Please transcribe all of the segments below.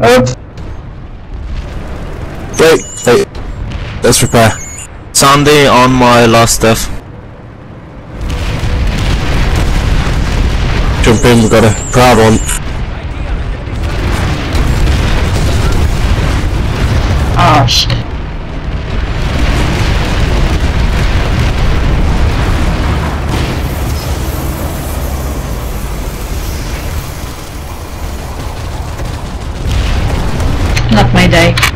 Oops. Wait, wait. Let's repair. Sandy on my last death. Jump in, we got a proud one. Oh shit. Day.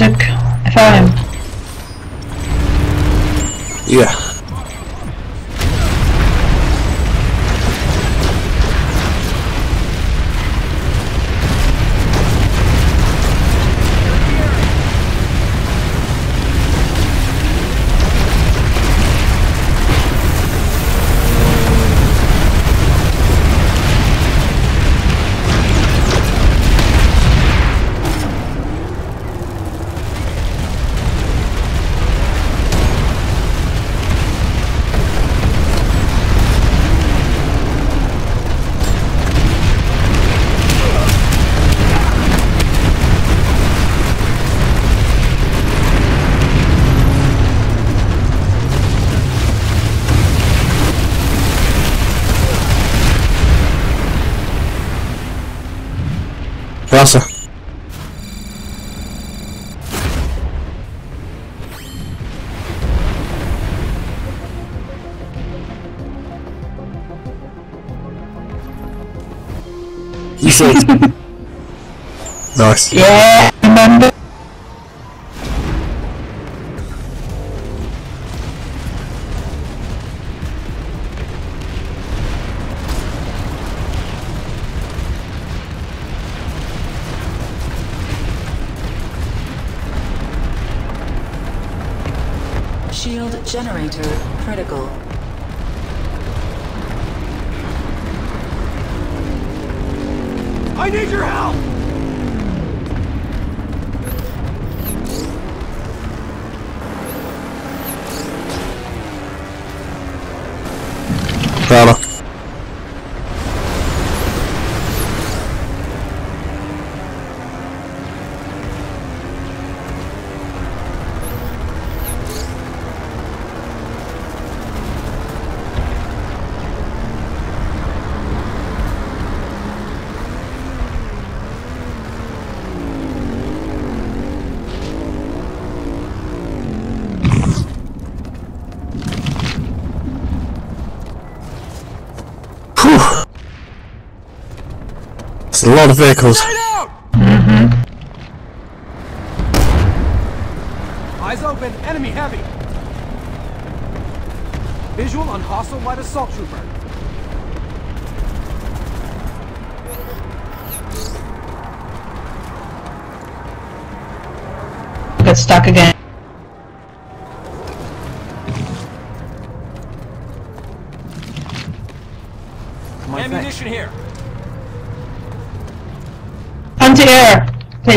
Oh, you took FRM. Yeah. Rasa. You see nice. Yeah, remember? I It's a lot of vehicles. Mm-hmm. Eyes open, enemy heavy! Visual on hostile light assault trooper. Got stuck again.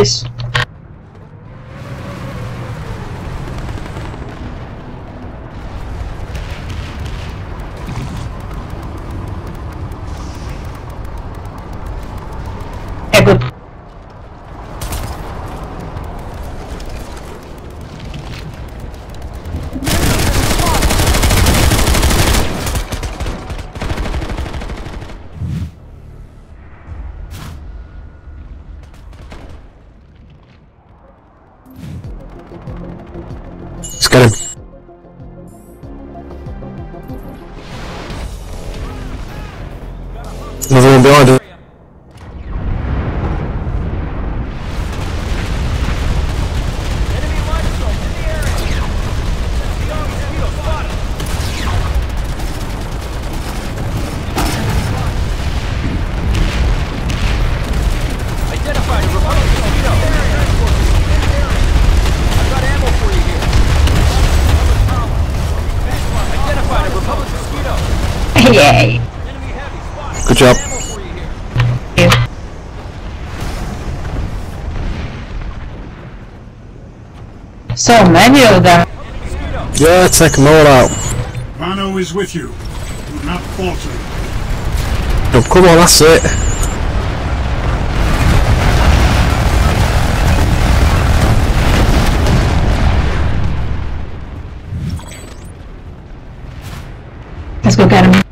Please. Let's get him. Another one So many of them. Yeah, take them all out. Vanu is with you. Do not falter. Oh, come on, that's it. Let's go. Get him.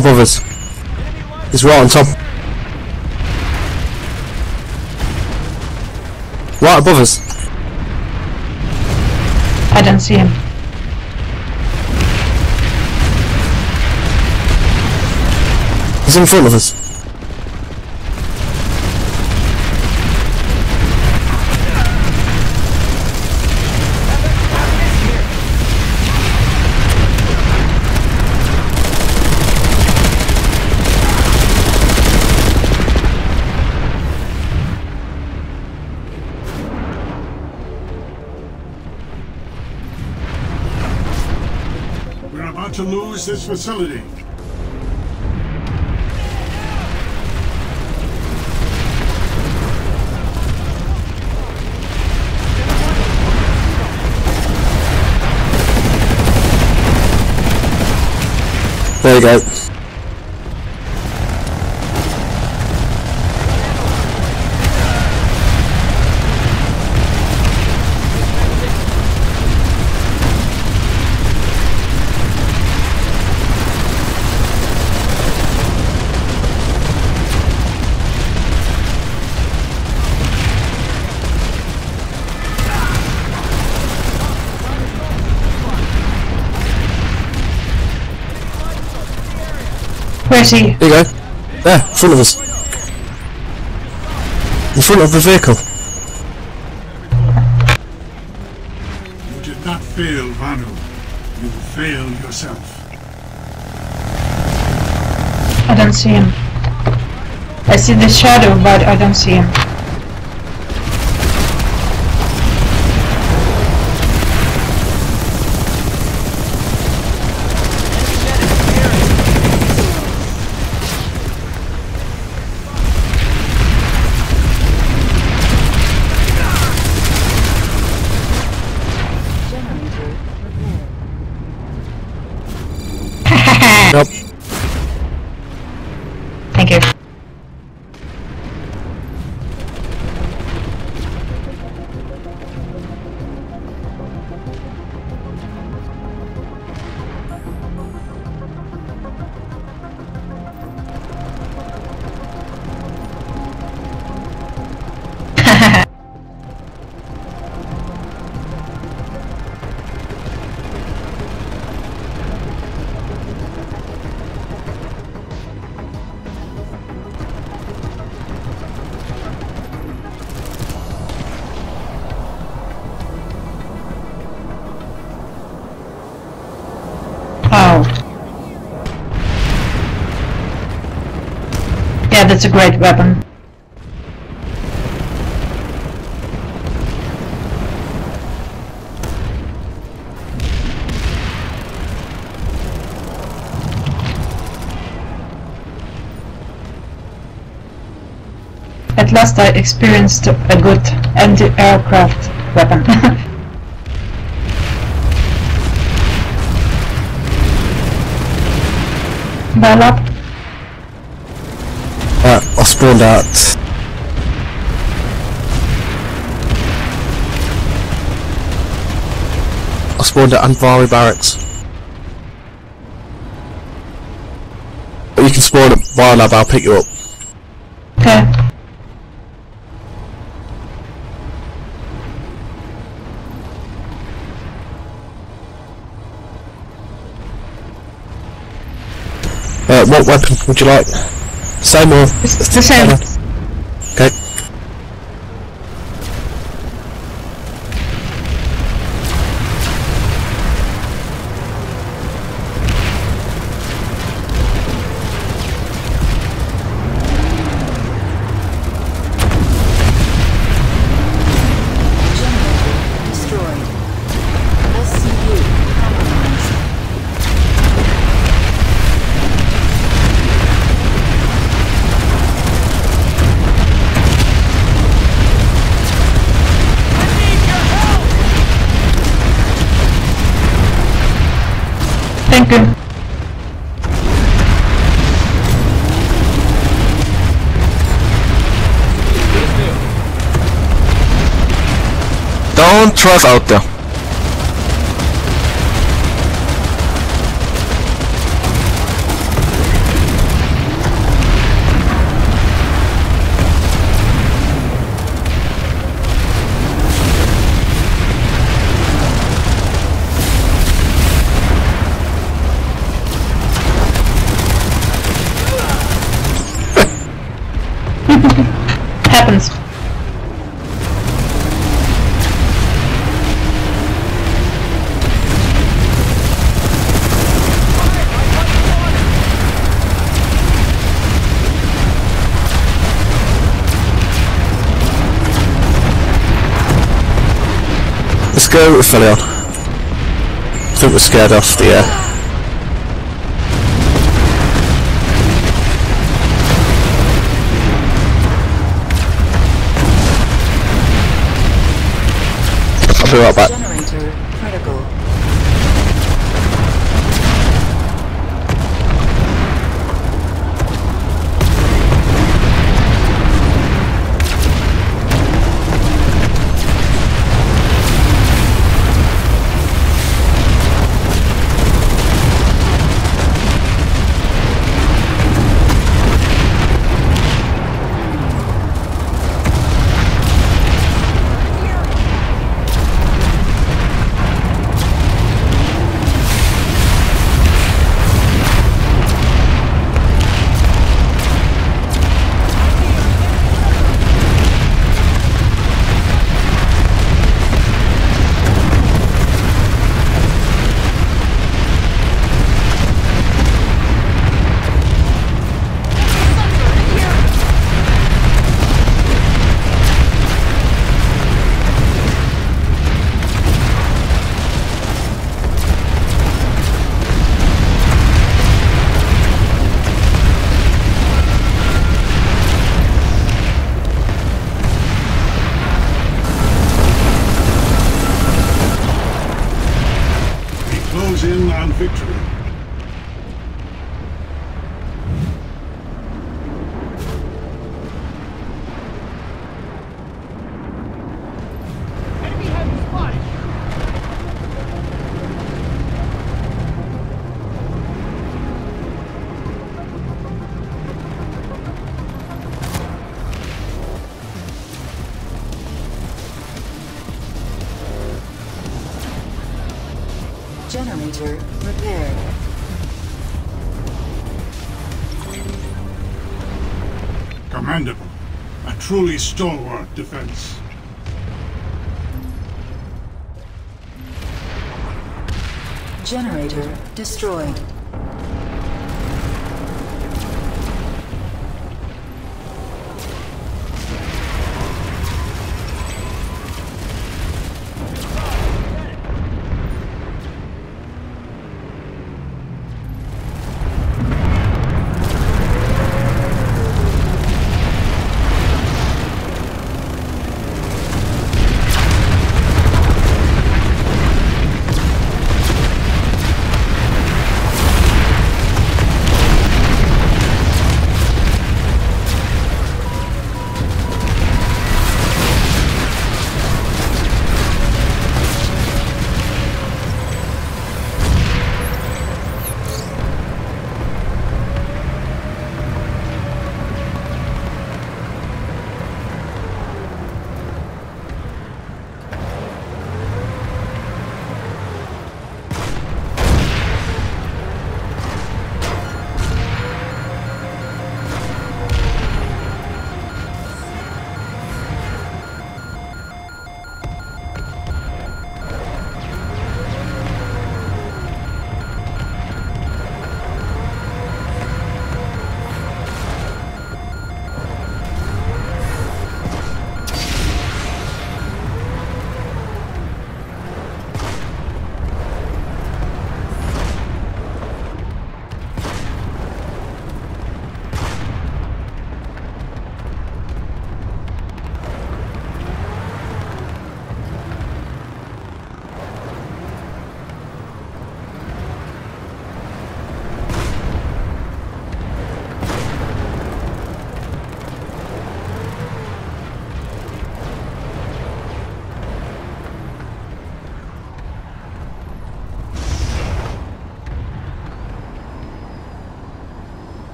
Right above us. He's right on top. Right above us. I don't see him. He's in front of us. This facility. There you go. Where's he? There you go. There, in front of us. In front of the vehicle. You did not fail, Vanu. You failed yourself. I don't see him. I see the shadow, but I don't see him. That's a great weapon. At last I experienced a good anti-aircraft weapon. Right, I spawned out. I spawned at Anvari Barracks. But you can spawn at Biolab, I'll pick you up. Okay. What weapon would you like? Same or? Trust out there. Go Philion. I think we're scared off the air. I'll be right back. Generator repaired. Commendable. A truly stalwart defense. Generator destroyed.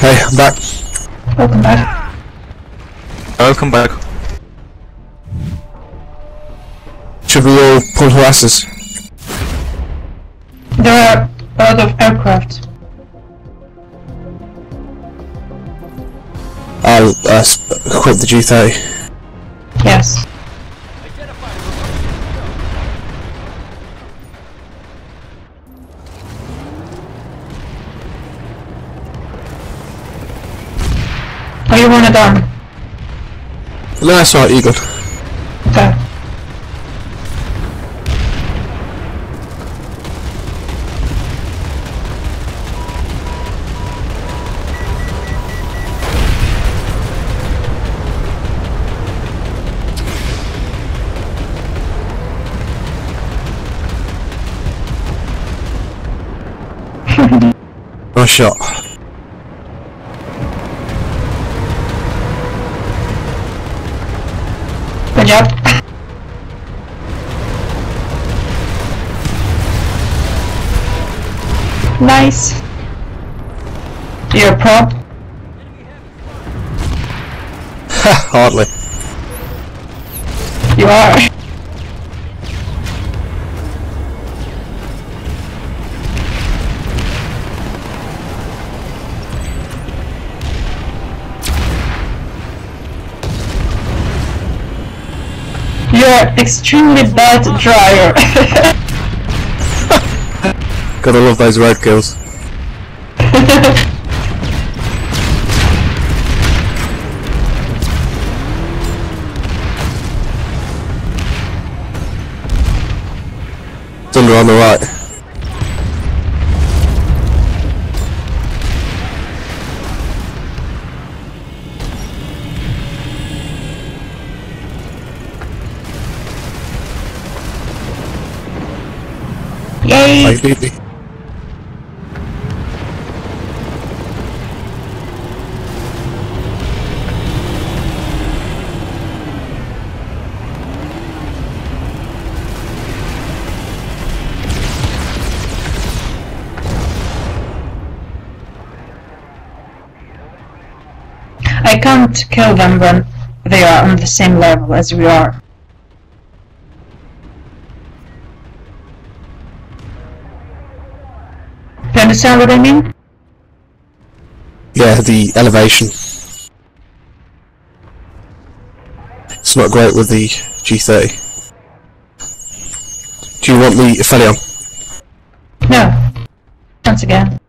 Hey, I'm back. Welcome back. Welcome back. Should we all pull horses? There are a lot of aircraft. I'll uh, equip the G30. Yes. Identify the Republic mosquito! Oh, you want it on? No, that's alright, you good. Okay. Nice shot. Nice. You're a pro. Hardly. You are. You're extremely bad dryer. Gotta love those road kills. Thunder on the right. Yay! Like, can't kill them when they are on the same level as we are. Do you understand what I mean? Yeah, the elevation. It's not great with the G30. Do you want the Felion? No. Once again.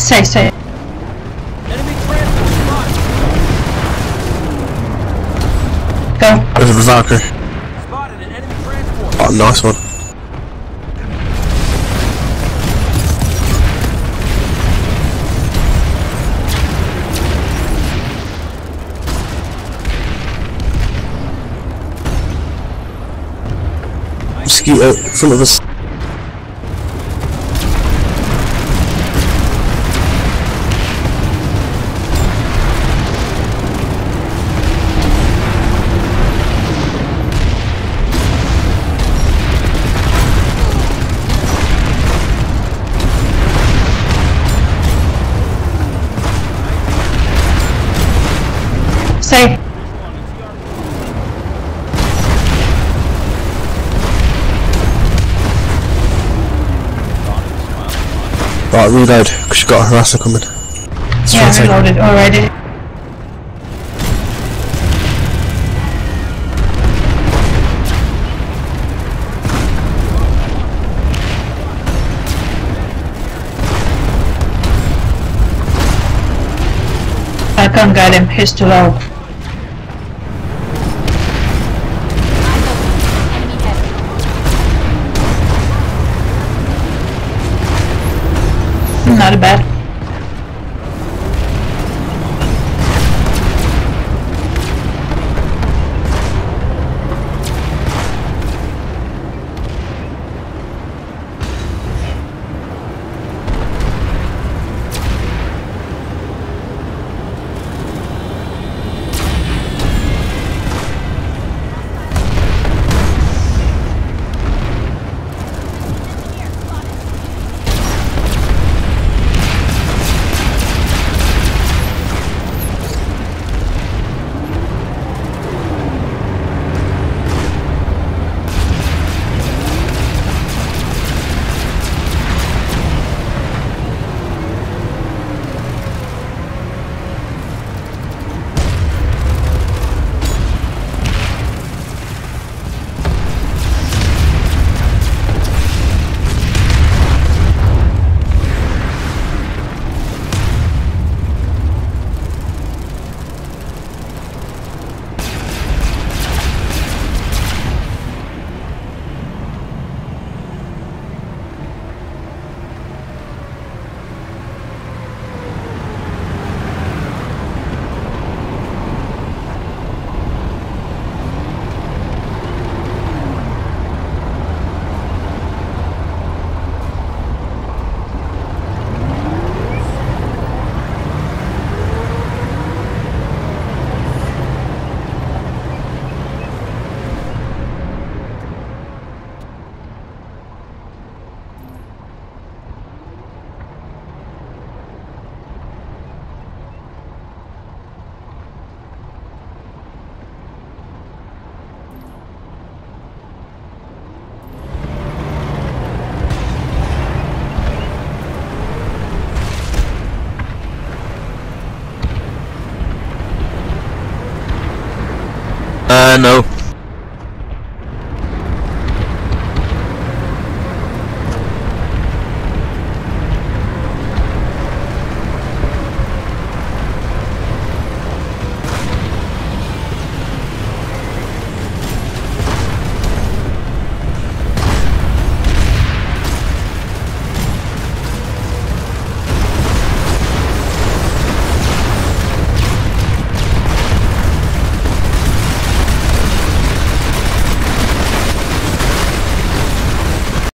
Say, say. Enemy transport spotted! Go. There's a Valkyrie. Spotted an enemy transport. Oh, nice one. Mosquito in front of us. Say, Right, reload, because you've got a harasser coming. It's yeah, reloaded already. I can't get him, he's too low. Not bad.